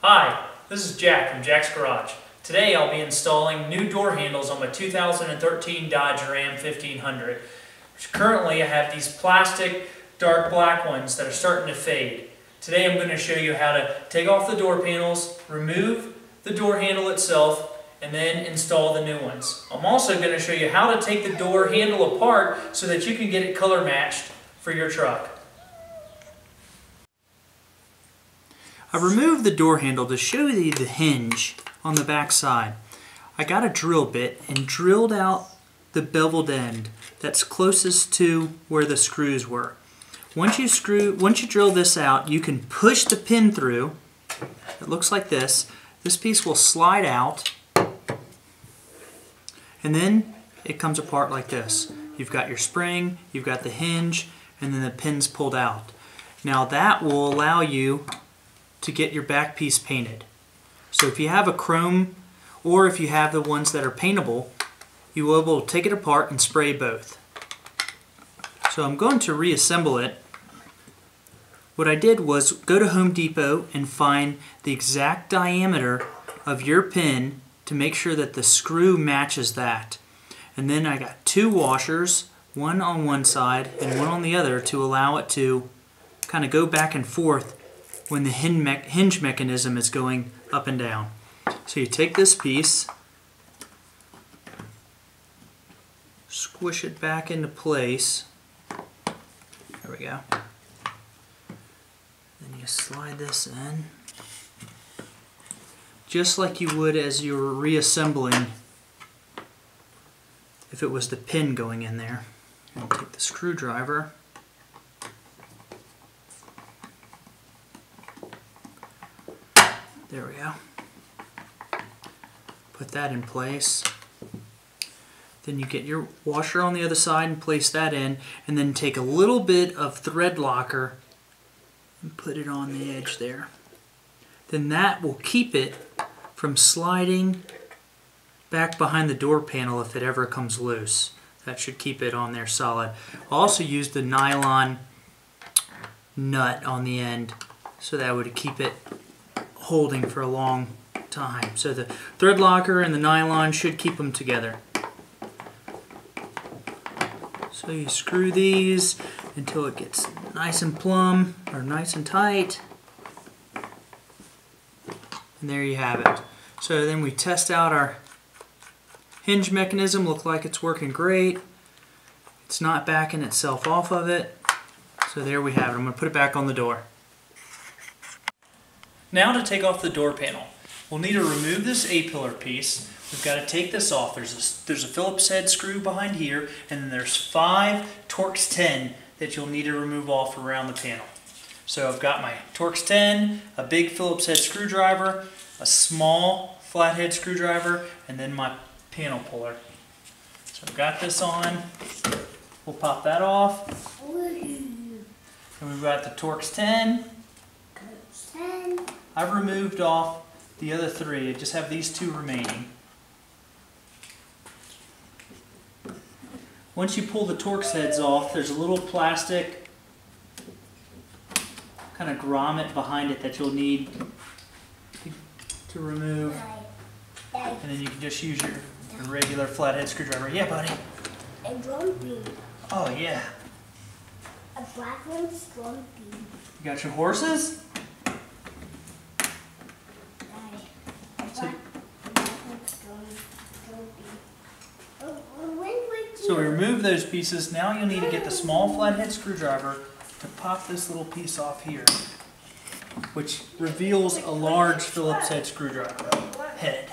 Hi, this is Jack from Jack's Garage. Today I'll be installing new door handles on my 2013 Dodge Ram 1500. Currently I have these plastic dark black ones that are starting to fade. Today I'm going to show you how to take off the door panels, remove the door handle itself, and then install the new ones. I'm also going to show you how to take the door handle apart so that you can get it color matched for your truck. I removed the door handle to show you the hinge on the back side. I got a drill bit and drilled out the beveled end that's closest to where the screws were. Once you screw, once you drill this out, you can push the pin through. It looks like this. This piece will slide out and then it comes apart like this. You've got your spring, you've got the hinge, and then the pin's pulled out. Now that will allow you to get your back piece painted. So if you have a chrome or if you have the ones that are paintable, you will be able to take it apart and spray both. So I'm going to reassemble it. What I did was go to Home Depot and find the exact diameter of your pin to make sure that the screw matches that. And then I got two washers, one on one side and one on the other to allow it to kind of go back and forth when the hinge mechanism is going up and down. So you take this piece, squish it back into place. There we go. Then you slide this in. Just like you would as you were reassembling if it was the pin going in there. I'll take the screwdriver There we go. Put that in place. Then you get your washer on the other side and place that in and then take a little bit of thread locker and put it on the edge there. Then that will keep it from sliding back behind the door panel if it ever comes loose. That should keep it on there solid. I'll also use the nylon nut on the end so that would keep it holding for a long time. So the thread locker and the nylon should keep them together. So you screw these until it gets nice and plumb or nice and tight. And there you have it. So then we test out our hinge mechanism. Look like it's working great. It's not backing itself off of it. So there we have it. I'm going to put it back on the door. Now to take off the door panel. We'll need to remove this A-pillar piece. We've got to take this off. There's a, there's a Phillips head screw behind here, and then there's five Torx 10 that you'll need to remove off around the panel. So I've got my Torx 10, a big Phillips head screwdriver, a small flathead screwdriver, and then my panel puller. So I've got this on. We'll pop that off. And we've got the Torx 10. I've removed off the other three. I just have these two remaining. Once you pull the Torx heads off, there's a little plastic kind of grommet behind it that you'll need to, remove. And then you can just use your, your regular flathead screwdriver. Yeah, buddy. A grumpy. Oh, yeah. A black one's grumpy. You got your horses? So we remove those pieces. Now you'll need to get the small flathead screwdriver to pop this little piece off here, which reveals a large Phillips head screwdriver head.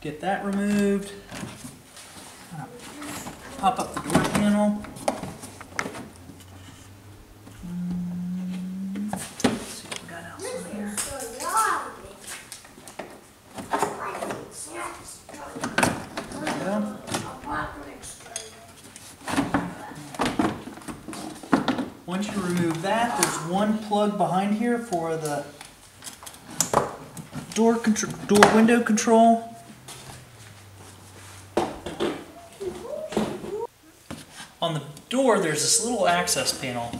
Get that removed. Pop up the door panel. Once you remove that, there's one plug behind here for the door control, door window control. On the door, there's this little access panel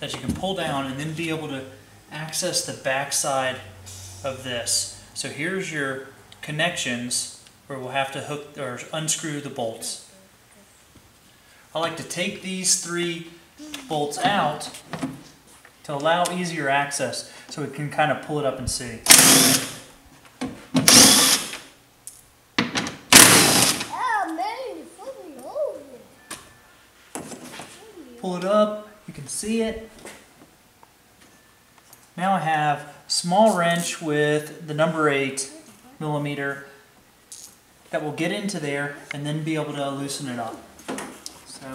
that you can pull down and then be able to access the back side of this. So here's your connections where we'll have to hook or unscrew the bolts. I like to take these three bolts out to allow easier access so we can kind of pull it up and see. Oh man, you flipped me over. Pull it up, you can see it. Now I have small wrench with the number 8 millimeter that will get into there and then be able to loosen it up. So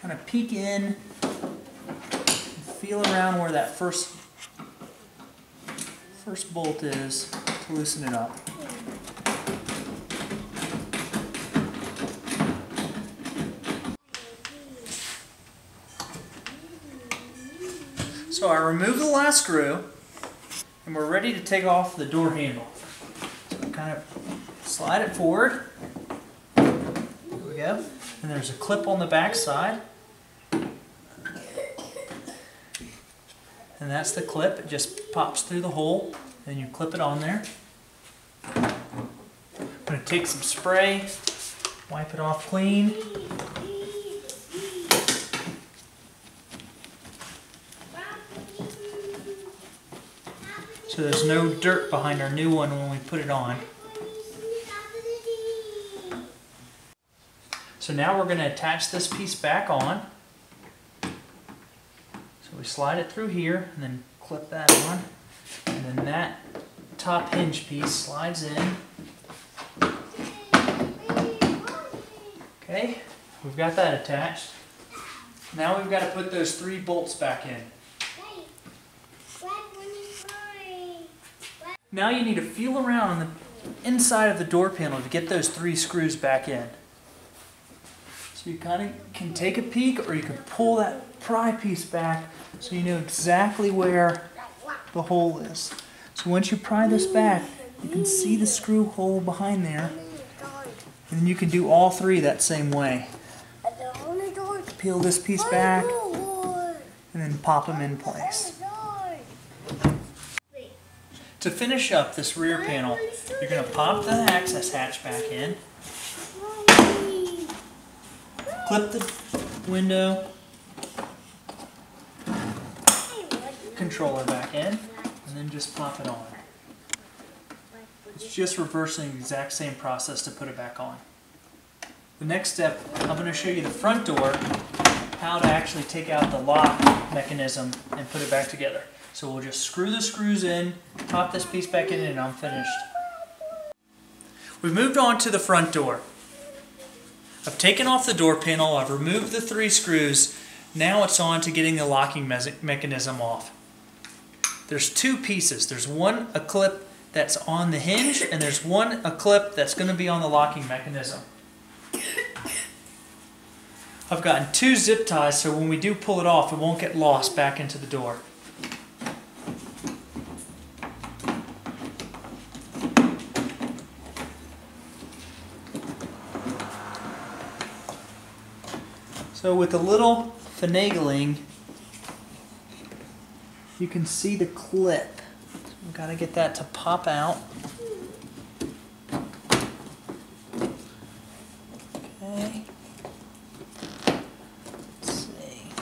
kind of peek in, feel around where that first first bolt is to loosen it up. So I remove the last screw and we're ready to take off the door handle. So kind of slide it forward. There we go. And there's a clip on the back side. That's the clip. It just pops through the hole and you clip it on there. I'm going to take some spray, wipe it off clean. So there's no dirt behind our new one when we put it on. So now we're going to attach this piece back on. We slide it through here and then clip that on. And then that top hinge piece slides in. Okay, we've got that attached. Now we've got to put those three bolts back in. Now you need to feel around on the inside of the door panel to get those three screws back in. So you kind of can take a peek or you can pull that pry piece back so you know exactly where the hole is. So once you pry this back, you can see the screw hole behind there. And you can do all three that same way. Peel this piece back and then pop them in place. To finish up this rear panel, you're going to pop the access hatch back in, clip the window controller back in, and then just pop it on. It's just reversing the exact same process to put it back on. The next step, I'm going to show you the front door, how to actually take out the lock mechanism and put it back together. So we'll just screw the screws in, pop this piece back in, and I'm finished. We've moved on to the front door. I've taken off the door panel, I've removed the three screws, now it's on to getting the locking me mechanism off. There's two pieces. There's one a clip that's on the hinge, and there's one a clip that's going to be on the locking mechanism. I've gotten two zip ties so when we do pull it off, it won't get lost back into the door. So with a little finagling, you can see the clip. So we've got to get that to pop out. Okay. Let's see.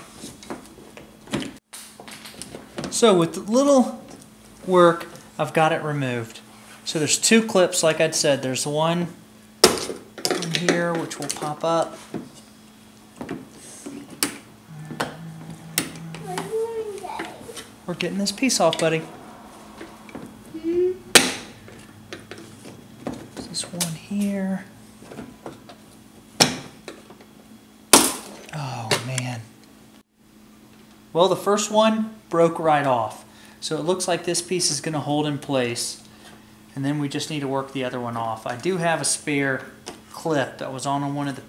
So with a little work, I've got it removed. So there's two clips, like I'd said. There's one in here, which will pop up. We're getting this piece off, buddy. This one here. Oh, man. Well, the first one broke right off. So it looks like this piece is going to hold in place. And then we just need to work the other one off. I do have a spare clip that was on one of the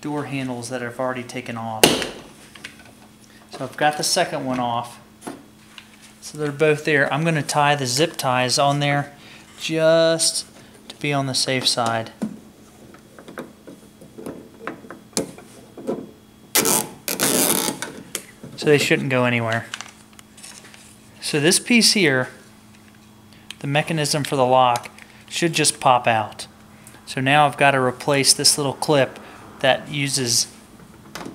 door handles that I've already taken off. So I've got the second one off. So they're both there. I'm going to tie the zip ties on there just to be on the safe side. so they shouldn't go anywhere. So this piece here, the mechanism for the lock, should just pop out. So now I've got to replace this little clip that uses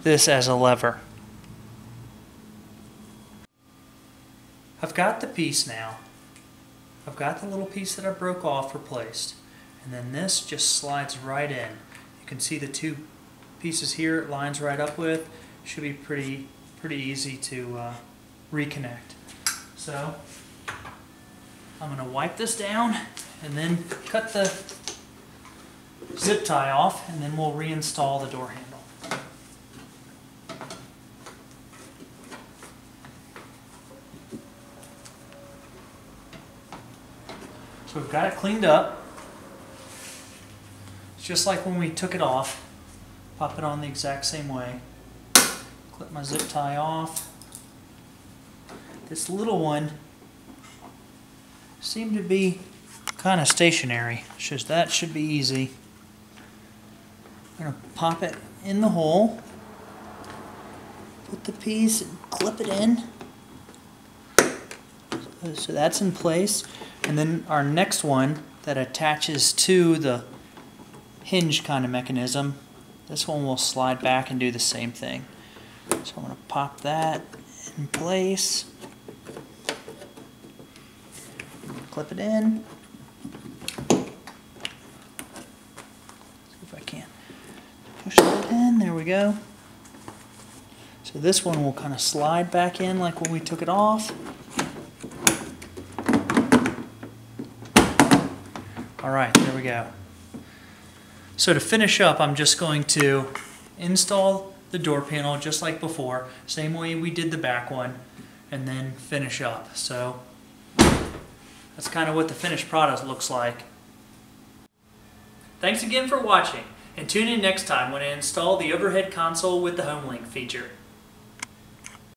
this as a lever. Got the piece now. I've got the little piece that I broke off replaced. And then this just slides right in. You can see the two pieces here it lines right up with. Should be pretty pretty easy to uh, reconnect. So I'm going to wipe this down and then cut the zip tie off and then we'll reinstall the door handle. So we've got it cleaned up. It's just like when we took it off. Pop it on the exact same way. Clip my zip tie off. This little one seemed to be kind of stationary. So that should be easy. I'm gonna pop it in the hole. Put the piece and clip it in. So that's in place. And then our next one that attaches to the hinge kind of mechanism, this one will slide back and do the same thing. So I'm going to pop that in place. Clip it in. See if I can push that in. There we go. So this one will kind of slide back in like when we took it off. All right, there we go. So to finish up, I'm just going to install the door panel just like before, same way we did the back one, and then finish up. So that's kind of what the finished product looks like. Thanks again for watching, and tune in next time when I install the overhead console with the HomeLink feature.